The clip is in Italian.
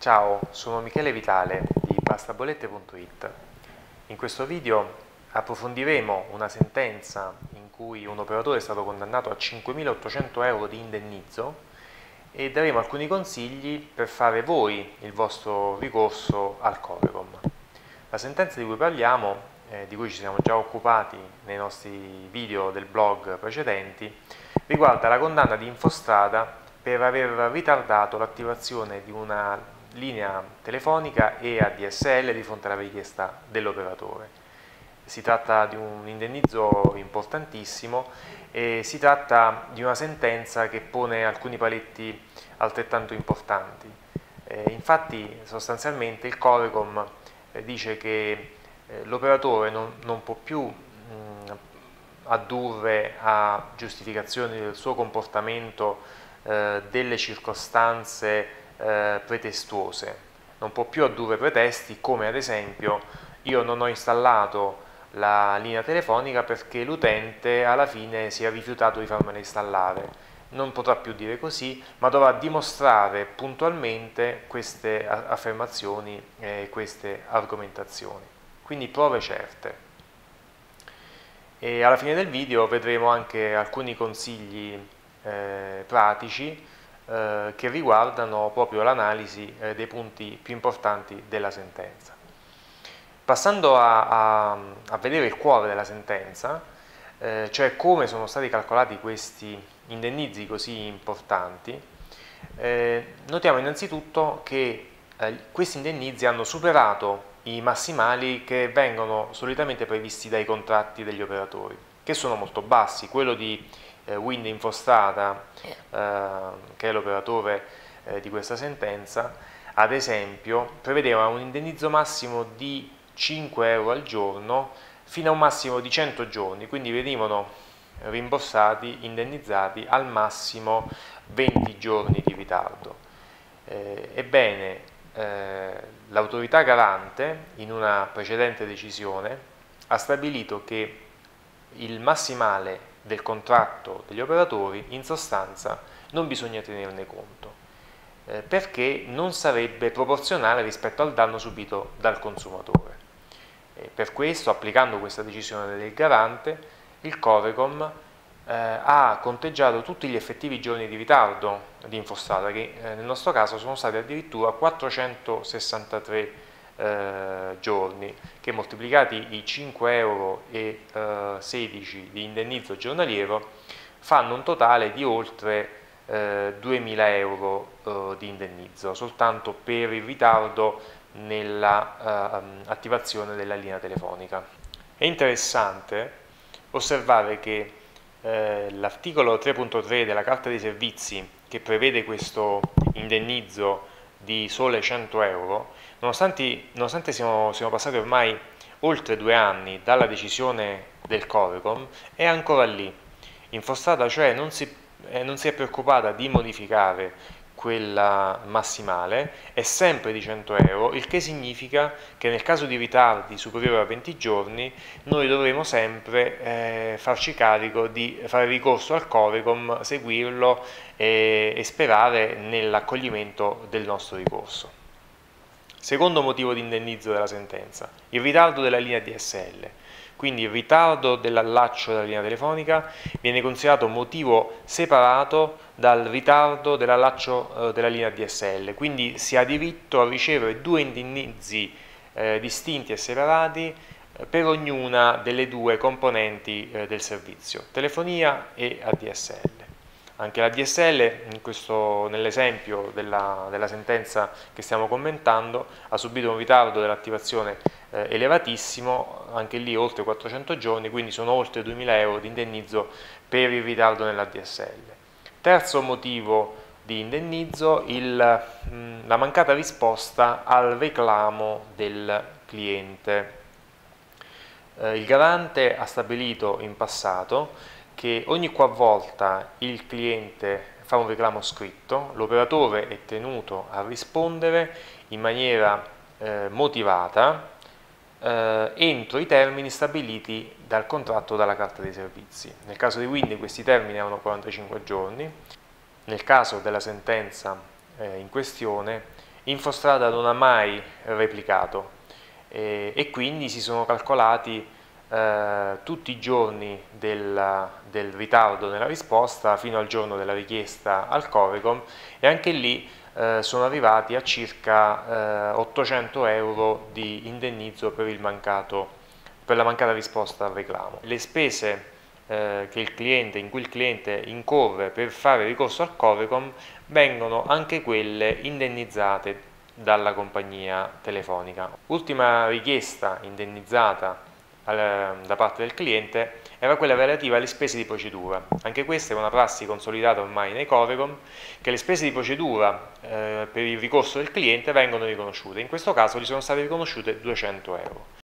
Ciao, sono Michele Vitale di bastabolette.it. In questo video approfondiremo una sentenza in cui un operatore è stato condannato a 5.800 euro di indennizzo e daremo alcuni consigli per fare voi il vostro ricorso al Corecom. La sentenza di cui parliamo, eh, di cui ci siamo già occupati nei nostri video del blog precedenti, riguarda la condanna di Infostrada per aver ritardato l'attivazione di una linea telefonica e ADSL di fronte alla richiesta dell'operatore. Si tratta di un indennizzo importantissimo e si tratta di una sentenza che pone alcuni paletti altrettanto importanti. Eh, infatti sostanzialmente il Corecom eh, dice che eh, l'operatore non, non, può più mh, addurre a giustificazioni del suo comportamento eh, delle circostanze eh, pretestuose. Non può più addurre pretesti come ad esempio io non ho installato la linea telefonica perché l'utente alla fine si è rifiutato di farmela installare. Non potrà più dire così, ma dovrà dimostrare puntualmente queste affermazioni e queste argomentazioni. Quindi prove certe. E alla fine del video vedremo anche alcuni consigli eh, pratici eh, che riguardano proprio l'analisi eh, dei punti più importanti della sentenza. Passando a, a, a vedere il cuore della sentenza, eh, cioè come sono stati calcolati questi indennizi così importanti, eh, notiamo innanzitutto che eh, questi indennizi hanno superato i massimali che vengono solitamente previsti dai contratti degli operatori, che sono molto bassi. Quello di eh, Wind Infostrada, eh, che è l'operatore eh, di questa sentenza, ad esempio, prevedeva un indennizzo massimo di 5 euro al giorno fino a un massimo di 100 giorni, quindi venivano rimborsati, indennizzati al massimo 20 giorni di ritardo. Eh, ebbene, eh, l'autorità garante in una precedente decisione ha stabilito che il massimale del contratto degli operatori in sostanza non bisogna tenerne conto eh, perché non sarebbe proporzionale rispetto al danno subito dal consumatore. E per questo, applicando questa decisione del garante, il Corecom eh, ha conteggiato tutti gli effettivi giorni di ritardo di Infostrada che eh, nel nostro caso sono stati addirittura 463 eh, giorni che moltiplicati i 5 euro eh, 16 di indennizzo giornaliero fanno un totale di oltre eh, 2000 euro eh, di indennizzo soltanto per il ritardo nell'attivazione della linea telefonica. È interessante osservare che eh, l'articolo 3.3 della Carta dei Servizi che prevede questo indennizzo di sole 100 euro, nonostante, nonostante siamo, siamo, passati ormai oltre due anni dalla decisione del Corecom, è ancora lì. Infostata, cioè non si, eh, non si è preoccupata di modificare quella massimale è sempre di 100 euro, il che significa che nel caso di ritardi superiori a 20 giorni noi dovremo sempre eh, farci carico di fare ricorso al Corecom, seguirlo e, e sperare nell'accoglimento del nostro ricorso. Secondo motivo di indennizzo della sentenza, il ritardo della linea DSL. Quindi il ritardo dell'allaccio della linea telefonica viene considerato motivo separato dal ritardo dell'allaccio eh, della linea DSL, quindi si ha diritto a ricevere due indennizzi eh, distinti e separati eh, per ognuna delle due componenti eh, del servizio, telefonia e ADSL. Anche la DSL, nell'esempio della, della, sentenza che stiamo commentando, ha subito un ritardo dell'attivazione eh, elevatissimo, anche lì oltre 400 giorni, quindi sono oltre 2000 euro di indennizzo per il ritardo nella DSL. Terzo motivo di indennizzo, il, mh, la mancata risposta al reclamo del cliente. Eh, il garante ha stabilito in passato che ogni qualvolta il cliente fa un reclamo scritto, l'operatore è tenuto a rispondere in maniera eh, motivata eh, entro i termini stabiliti dal contratto dalla carta dei servizi. Nel caso di Windy questi termini erano 45 giorni, nel caso della sentenza eh, in questione Infostrada non ha mai replicato e, e quindi si sono calcolati eh, tutti i giorni del, del, ritardo nella risposta fino al giorno della richiesta al Corecom e anche lì eh, sono arrivati a circa 800 eh, euro di indennizzo per, mancato, per la mancata risposta al reclamo. Le spese eh, cliente, in cui il cliente incorre per fare ricorso al Corecom vengono anche quelle indennizzate dalla compagnia telefonica. Ultima richiesta indennizzata da parte del cliente era quella relativa alle spese di procedura. Anche questa è una prassi consolidata ormai nei Corecom, che le spese di procedura eh, per il ricorso del cliente vengono riconosciute. In questo caso gli sono state riconosciute 200 euro.